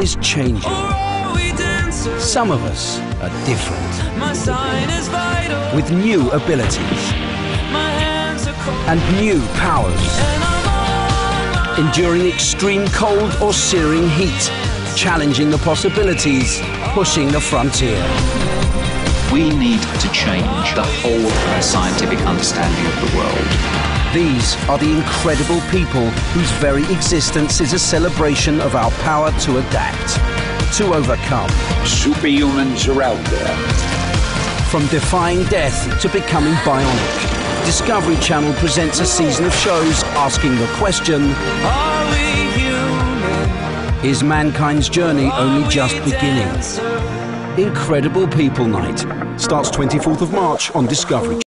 is changing. Some of us are different. With new abilities and new powers. Enduring extreme cold or searing heat. Challenging the possibilities. Pushing the frontier. We need to change the whole scientific understanding of the world. These are the incredible people whose very existence is a celebration of our power to adapt, to overcome. Superhumans are out there. From defying death to becoming bionic, Discovery Channel presents a season of shows asking the question Are we human? Is mankind's journey only just beginning? Incredible People Night starts 24th of March on Discovery